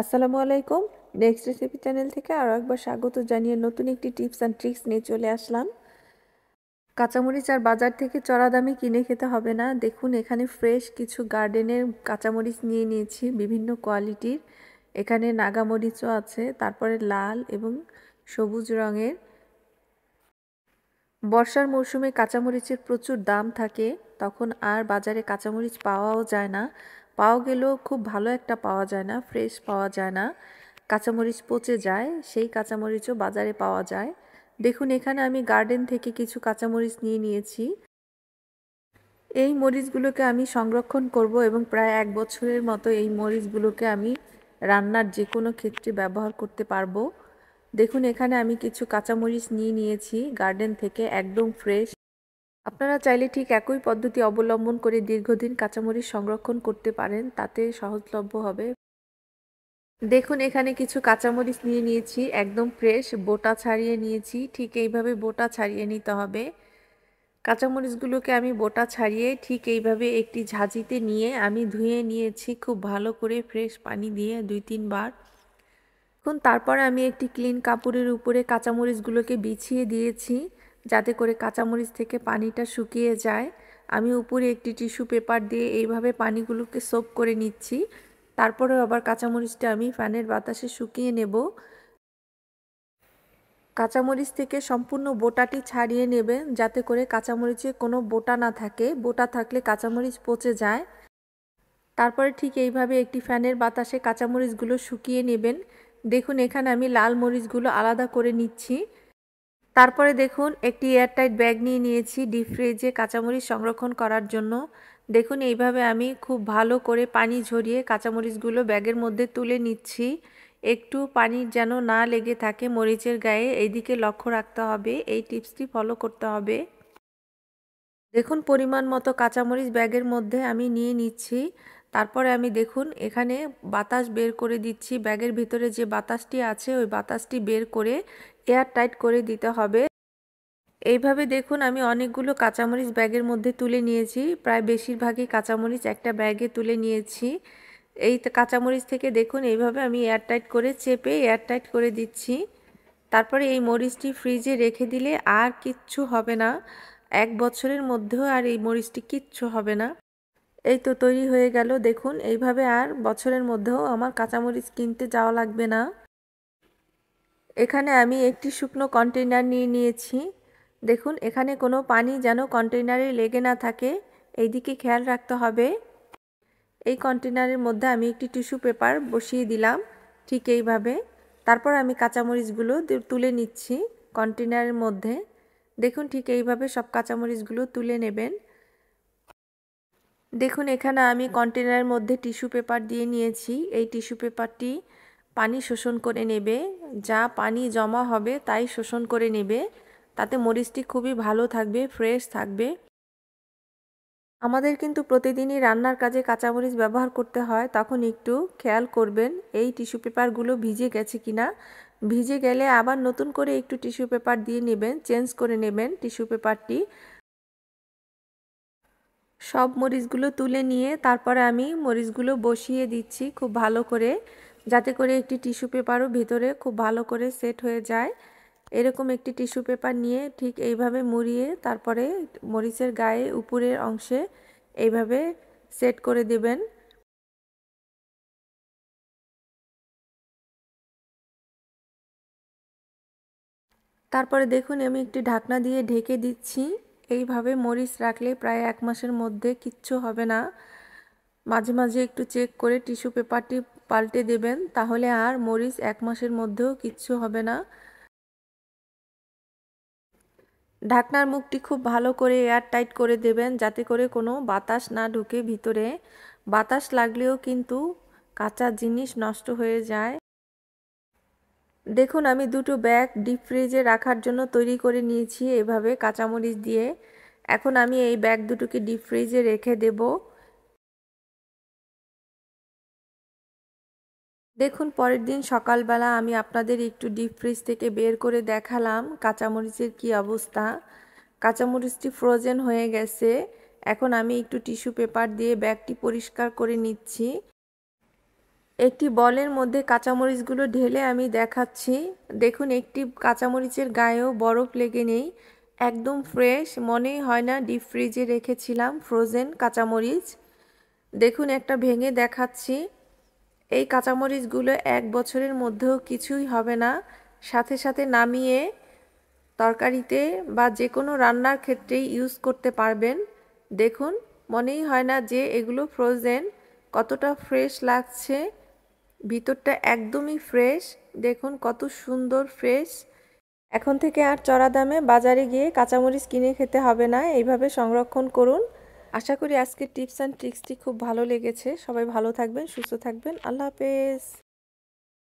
আসসালামু আলাইকুম। Next recipe channel থেকে আরও একবার স্বাগত জানিয়ে নতুন একটি টিপস অ্যান্ড ট্রিক্স নিয়ে চলে আসলাম। কাঁচামরিচ আর বাজার থেকে চড়া দামে কিনে খেতে হবে না। দেখুন, এখানে ফ্রেশ কিছু গার্ডেনের কাঁচামরিচ নিয়ে নিয়েছি, বিভিন্ন কোয়ালিটির এখানে নাগামরিচও আছে, তারপরে লাল এবং সবুজ রঙের। বর্ষার মরশুমে কাঁচামরিচের প্রচুর দাম থাকে, তখন আর বাজারে কাঁচামরিচ পাওয়াও যায় না। পাওয়া গেলেও খুব ভালো একটা পাওয়া যায় না ফ্রেশ পাওয়া যায় না। কাঁচামরিচ পচে যায়, সেই কাঁচামরিচও বাজারে পাওয়া যায়। দেখুন, এখানে আমি গার্ডেন থেকে কিছু কাঁচামরিচ নিয়ে নিয়েছি। এই মরিচগুলোকে আমি সংরক্ষণ করব এবং প্রায় এক বছরের মতো এই মরিচগুলোকে আমি রান্নার যে কোনো ক্ষেত্রে ব্যবহার করতে পারব। দেখুন, এখানে আমি কিছু কাঁচামরিচ নিয়ে নিয়েছি গার্ডেন থেকে একদম ফ্রেশ আপনারা চাইলে ঠিক একই পদ্ধতি অবলম্বন করে দীর্ঘদিন কাঁচামরিচ সংরক্ষণ করতে পারেন, তাতে সহজলভ্য হবে। দেখুন, এখানে কিছু কাঁচামরিচ নিয়ে নিয়েছি, একদম ফ্রেশ, বোটা ছাড়িয়ে নিয়েছি। ঠিক এইভাবে বোটা ছাড়িয়ে নিতে হবে। কাঁচামরিচগুলোকে আমি বোটা ছাড়িয়ে ঠিক এইভাবে একটি ঝাঁঝিতে নিয়ে আমি ধুয়ে নিয়েছি খুব ভালো করে ফ্রেশ পানি দিয়ে দুই তিনবার এখন তারপর আমি একটি ক্লিন কাপড়ের উপরে কাঁচামরিচগুলোকে বিছিয়ে দিয়েছি। যাতে করে কাঁচামরিচ থেকে পানিটা শুকিয়ে যায়। আমি উপরে একটি টিস্যু পেপার দিয়ে এইভাবে পানিগুলোকে সোপ করে নিচ্ছি। তারপরে আবার কাঁচামরিচটা আমি ফ্যানের বাতাসে শুকিয়ে নেব। কাঁচামরিচ থেকে সম্পূর্ণ বোটাটি ছাড়িয়ে নেবেন যাতে করে কাঁচামরিচে কোনো বোটা না থাকে। বোটা থাকলে কাঁচামরিচ পচে যায়। তারপরে ঠিক এইভাবে একটি ফ্যানের বাতাসে কাঁচামরিচগুলো শুকিয়ে নেবেন। দেখুন এখানে আমি লাল মরিচগুলো আলাদা করে নিচ্ছি। তারপরে দেখুন, একটি এয়ারটাইট ব্যাগ নিয়ে নিয়েছি ডিপ ফ্রিজে কাঁচামরিচ সংরক্ষণ করার জন্য। দেখুন, এইভাবে আমি খুব ভালো করে পানি ঝরিয়ে কাঁচামরিচগুলো ব্যাগের মধ্যে তুলে নিচ্ছি। একটু পানি যেন না লেগে থাকে মরিচের গায়ে, এইদিকে লক্ষ্য রাখতে হবে, এই টিপসটি ফলো করতে হবে। দেখুন, পরিমাণ মতো কাঁচামরিচ ব্যাগের মধ্যে আমি নিয়ে নিচ্ছি। তারপরে আমি দেখুন, এখানে বাতাস বের করে দিচ্ছি। ব্যাগের ভিতরে যে বাতাসটি আছে, ওই বাতাসটি বের করে এয়ার টাইট করে দিতে হবে। এইভাবে দেখুন, আমি অনেকগুলো কাঁচামরিচ ব্যাগের মধ্যে তুলে নিয়েছি। প্রায় বেশিরভাগই কাঁচামরিচ একটা ব্যাগে তুলে নিয়েছি। এই কাঁচামরিচ থেকে দেখুন, এইভাবে আমি এয়ার টাইট করে চেপে এয়ার টাইট করে দিচ্ছি। তারপরে এই মরিচটি ফ্রিজে রেখে দিলে আর কিচ্ছু হবে না। এক বছরের মধ্যেও আর এই মরিচটি কিচ্ছু হবে না। এই তো তৈরি হয়ে গেল। দেখুন, এইভাবে আর বছরের মধ্যেও আমার কাঁচামরিচ কিনতে যাওয়া লাগবে না। এখানে আমি একটি শুকনো কন্টেনার নিয়ে নিয়েছি। দেখুন, এখানে কোনো পানি যেন কন্টেনারে লেগে না থাকে। এই দিকে খেয়াল রাখতে হবে। এই কন্টেনারের মধ্যে আমি একটি টিস্যু পেপার বসিয়ে দিলাম, ঠিক এইভাবে। তারপর আমি কাঁচামরিচগুলো তুলে নিচ্ছি কন্টেনারের মধ্যে। দেখুন, ঠিক এইভাবে সব কাঁচামরিচগুলো তুলে নেবেন। দেখুন, এখানে আমি কন্টেনারের মধ্যে টিস্যু পেপার দিয়ে নিয়েছি। এই টিস্যু পেপারটি পানি শোষণ করে নেবে। যা পানি জমা হবে তাই শোষণ করে নেবে। তাতে মরিচটি খুবই ভালো থাকবে ফ্রেশ থাকবে। আমাদের কিন্তু প্রতিদিনই রান্নার কাজে কাঁচামরিচ ব্যবহার করতে হয়। তখন একটু খেয়াল করবেন, এই টিস্যু পেপারগুলো ভিজে গেছে কিনা। ভিজে গেলে আবার নতুন করে একটু টিস্যু পেপার দিয়ে নেবেন, চেঞ্জ করে নেবেন টিস্যু পেপারটি। সব মরিচগুলো তুলে নিয়ে তারপরে আমি মরিচগুলো বসিয়ে দিচ্ছি খুব ভালো করে। যাতে করে একটি টিস্যু পেপারও ভিতরে খুব ভালো করে সেট হয়ে যায়। এরকম একটি টিস্যু পেপার নিয়ে ঠিক এইভাবে মুড়িয়ে তারপরে মরিচের গায়ে উপরের অংশে এইভাবে সেট করে দেবেন। তারপরে দেখুন, আমি একটি ঢাকনা দিয়ে ঢেকে দিচ্ছি। এইভাবে মরিচ রাখলে প্রায় এক মাসের মধ্যে কিচ্ছু হবে না। মাঝে মাঝে একটু চেক করে টিস্যু পেপারটি পাল্টে দেবেন, তাহলে আর মরিচ এক মাসের মধ্যেও কিচ্ছু হবে না। ঢাকনার মুখটি খুব ভালো করে এয়ার টাইট করে দেবেন, যাতে করে কোনো বাতাস না ঢুকে ভিতরে। বাতাস লাগলেও কিন্তু কাঁচা জিনিস নষ্ট হয়ে যায়। দেখুন, আমি দুটো ব্যাগ ডিপ ফ্রিজে রাখার জন্য তৈরি করে নিয়েছি এভাবে কাঁচামরিচ দিয়ে। এখন আমি এই ব্যাগ দুটোকে ডিপ ফ্রিজে রেখে দেব। দেখুন, পরের দিন সকালবেলা আমি আপনাদের একটু ডিপ ফ্রিজ থেকে বের করে দেখালাম কাঁচামরিচের কি অবস্থা। কাঁচামরিচটি ফ্রোজেন হয়ে গেছে। এখন আমি একটু টিস্যু পেপার দিয়ে ব্যাগটি পরিষ্কার করে নিচ্ছি। একটি বলের মধ্যে কাঁচামরিচগুলো ঢেলে আমি দেখাচ্ছি। দেখুন, একটি কাঁচামরিচের গায়েও বরফ লেগে নেই। একদম ফ্রেশ মনেই হয় না ডিপ ফ্রিজে রেখেছিলাম ফ্রোজেন কাঁচামরিচ। দেখুন, একটা ভেঙে দেখাচ্ছি। এই কাঁচামরিচগুলো এক বছরের মধ্যেও কিছুই হবে না। সাথে সাথে নামিয়ে তরকারিতে বা যে কোনো রান্নার ক্ষেত্রেই ইউজ করতে পারবেন। দেখুন, মনেই হয় না যে এগুলো ফ্রোজেন কতটা ফ্রেশ লাগছে। ভিতরটা একদমই ফ্রেশ দেখুন, কত সুন্দর ফ্রেশ এখন থেকে আর চড়া দামে বাজারে গিয়ে কাঁচামরিচ কিনে খেতে হবে না। এইভাবে সংরক্ষণ করুন। আশা করি আজকের টিপস অ্যান্ড ট্রিক্সটি খুব ভালো লেগেছে। সবাই ভালো থাকবেন, সুস্থ থাকবেন। আল্লাহ হাফেজ।